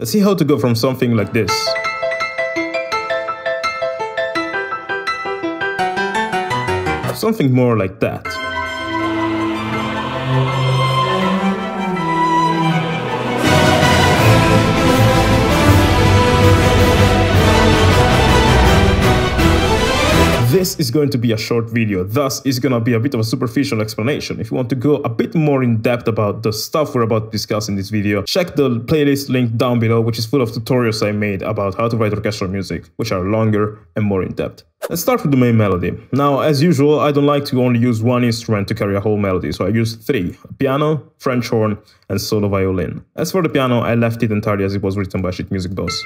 Let's see how to go from something like this. Something more like that. This is going to be a short video, thus it's going to be a bit of a superficial explanation. If you want to go a bit more in depth about the stuff we're about to discuss in this video, check the playlist link down below, which is full of tutorials I made about how to write orchestral music, which are longer and more in depth. Let's start with the main melody. Now, as usual, I don't like to only use one instrument to carry a whole melody, so I use three, piano, French horn, and solo violin. As for the piano, I left it entirely as it was written by Sheet Music Boss.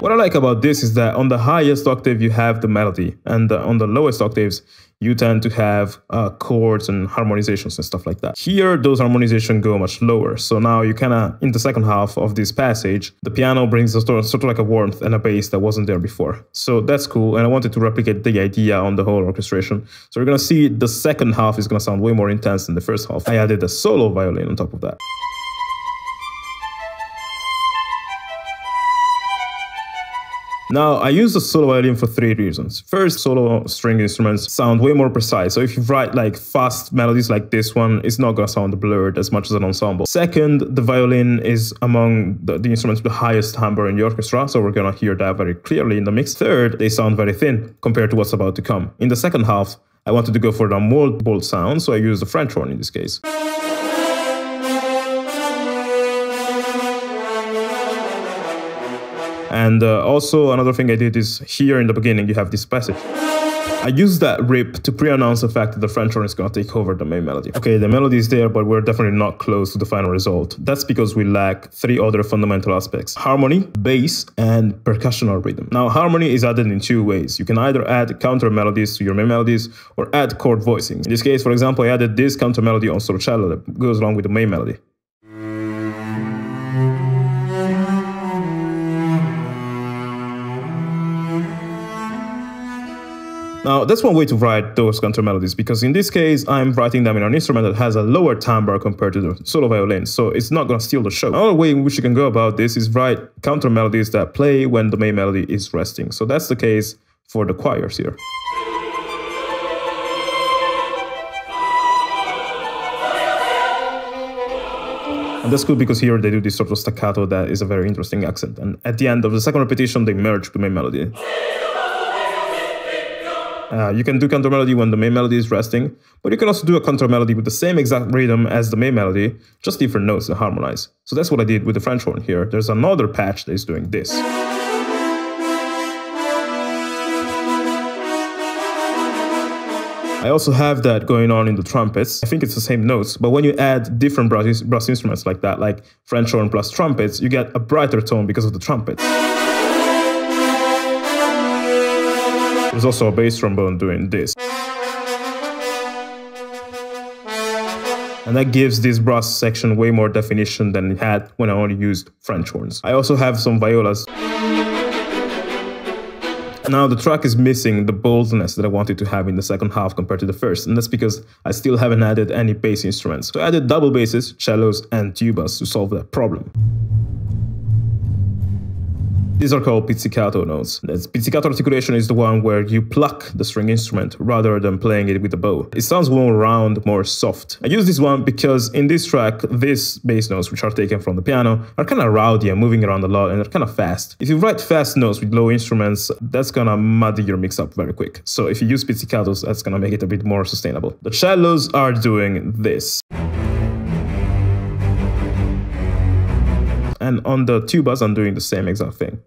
What I like about this is that on the highest octave you have the melody, and on the lowest octaves you tend to have uh, chords and harmonizations and stuff like that. Here, those harmonizations go much lower. So now you kind of, in the second half of this passage, the piano brings a sort of, sort of like a warmth and a bass that wasn't there before. So that's cool. And I wanted to replicate the idea on the whole orchestration. So we're going to see the second half is going to sound way more intense than the first half. I added a solo violin on top of that. Now, I use the solo violin for three reasons. First, solo string instruments sound way more precise. So if you write like fast melodies like this one, it's not gonna sound blurred as much as an ensemble. Second, the violin is among the, the instruments with the highest timbre in the orchestra, so we're gonna hear that very clearly in the mix. Third, they sound very thin compared to what's about to come. In the second half, I wanted to go for the more bold sound, so I used the French horn in this case. And uh, also another thing I did is here in the beginning, you have this passage. I use that rip to pre-announce the fact that the French horn is going to take over the main melody. Okay, the melody is there, but we're definitely not close to the final result. That's because we lack three other fundamental aspects. Harmony, bass, and percussional rhythm. Now, harmony is added in two ways. You can either add counter melodies to your main melodies or add chord voicings. In this case, for example, I added this counter melody on solo cello that goes along with the main melody. Now, that's one way to write those counter melodies because in this case, I'm writing them in an instrument that has a lower timbre compared to the solo violin, so it's not going to steal the show. Another way in which you can go about this is write counter melodies that play when the main melody is resting. So that's the case for the choirs here. And that's good because here they do this sort of staccato that is a very interesting accent. And at the end of the second repetition, they merge the main melody. Uh, you can do counter melody when the main melody is resting, but you can also do a counter melody with the same exact rhythm as the main melody, just different notes and harmonize. So that's what I did with the French horn here. There's another patch that is doing this. I also have that going on in the trumpets. I think it's the same notes, but when you add different brass, brass instruments like that, like French horn plus trumpets, you get a brighter tone because of the trumpets. There's also a bass trombone doing this. And that gives this brass section way more definition than it had when I only used French horns. I also have some violas. Now the track is missing the boldness that I wanted to have in the second half compared to the first, and that's because I still haven't added any bass instruments. So I added double basses, cellos, and tubas to solve that problem. These are called pizzicato notes. The pizzicato articulation is the one where you pluck the string instrument rather than playing it with the bow. It sounds more round, more soft. I use this one because in this track, these bass notes, which are taken from the piano, are kind of rowdy and moving around a lot and they're kind of fast. If you write fast notes with low instruments, that's gonna muddy your mix up very quick. So if you use pizzicatos, that's gonna make it a bit more sustainable. The cellos are doing this. and on the tubas I'm doing the same exact thing.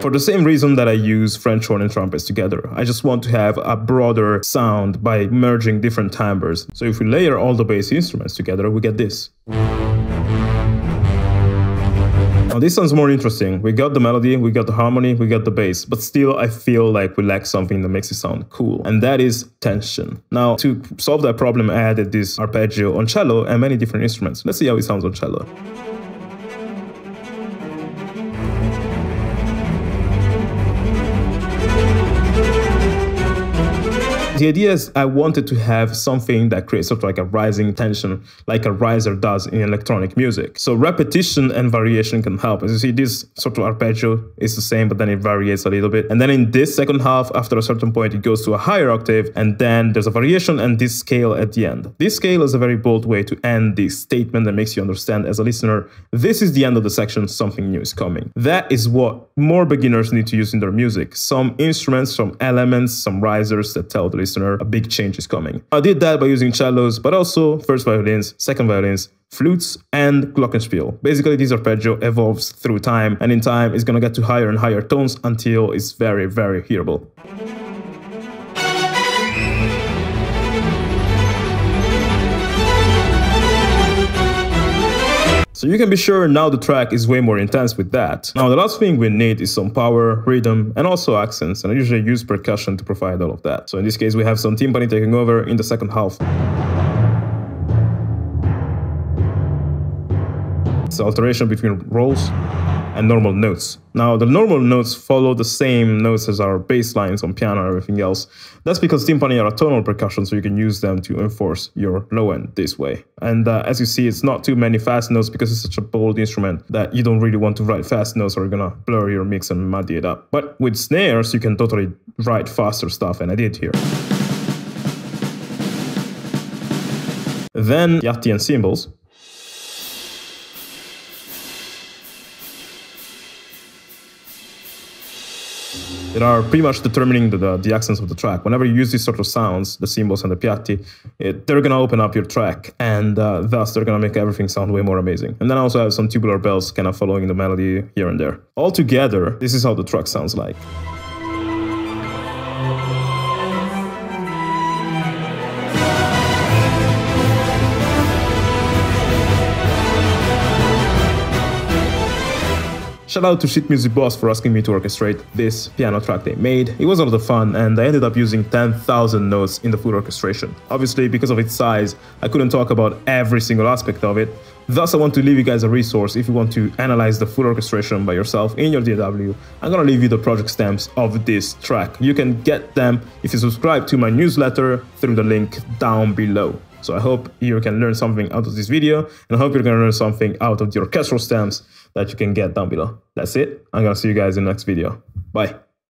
For the same reason that I use French horn and trumpets together, I just want to have a broader sound by merging different timbres. So if we layer all the bass instruments together, we get this. Now this sounds more interesting. We got the melody, we got the harmony, we got the bass, but still I feel like we lack something that makes it sound cool, and that is tension. Now to solve that problem, I added this arpeggio on cello and many different instruments. Let's see how it sounds on cello. The idea is I wanted to have something that creates sort of like a rising tension, like a riser does in electronic music. So repetition and variation can help. As you see, this sort of arpeggio is the same, but then it varies a little bit. And then in this second half, after a certain point, it goes to a higher octave, and then there's a variation and this scale at the end. This scale is a very bold way to end this statement that makes you understand as a listener, this is the end of the section, something new is coming. That is what more beginners need to use in their music. Some instruments, some elements, some risers that tell the listener a big change is coming. I did that by using cellos, but also first violins, second violins, flutes, and glockenspiel. Basically, this arpeggio evolves through time, and in time, it's gonna get to higher and higher tones until it's very, very hearable. So you can be sure now the track is way more intense with that. Now the last thing we need is some power, rhythm, and also accents, and I usually use percussion to provide all of that. So in this case we have some timpani taking over in the second half. It's alteration between rolls and normal notes. Now, the normal notes follow the same notes as our bass lines on piano and everything else. That's because timpani are a tonal percussion, so you can use them to enforce your low end this way. And uh, as you see, it's not too many fast notes because it's such a bold instrument that you don't really want to write fast notes or you're gonna blur your mix and muddy it up. But with snares, you can totally write faster stuff, and I did here. Then and cymbals. That are pretty much determining the, the, the, accents of the track. Whenever you use these sort of sounds, the cymbals and the piatti, it, they're going to open up your track, and uh, thus they're going to make everything sound way more amazing. And then I also have some tubular bells kind of following the melody here and there. All together, this is how the track sounds like. Shout out to Sheet Music Boss for asking me to orchestrate this piano track they made. It was a lot of fun and I ended up using 10,000 notes in the full orchestration. Obviously, because of its size, I couldn't talk about every single aspect of it. Thus, I want to leave you guys a resource if you want to analyze the full orchestration by yourself in your DAW. I'm gonna leave you the project stems of this track. You can get them if you subscribe to my newsletter through the link down below. So I hope you can learn something out of this video, and I hope you're gonna learn something out of the orchestral stems that you can get down below. That's it. I'm gonna see you guys in the next video. Bye.